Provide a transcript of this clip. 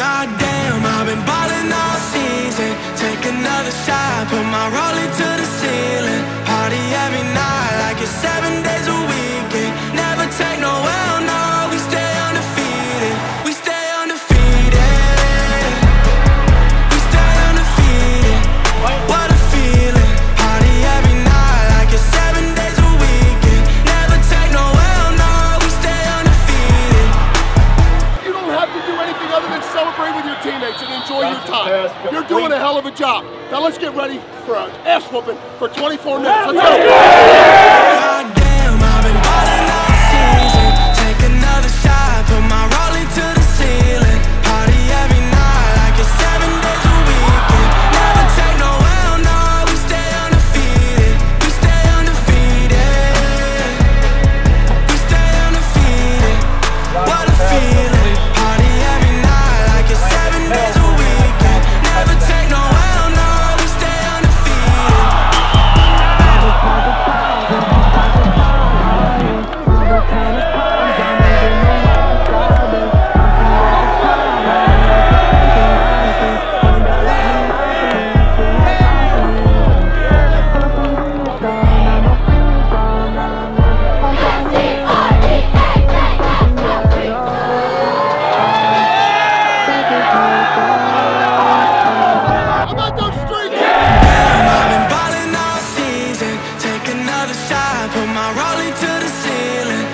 Goddamn, I've been balling all season. Take another shot, put my rolling to anything other than celebrate with your teammates and enjoy your time. You're doing a hell of a job. Now let's get ready for uh, an ass whooping for 24 minutes. Let's go. side, put my rolling to the ceiling.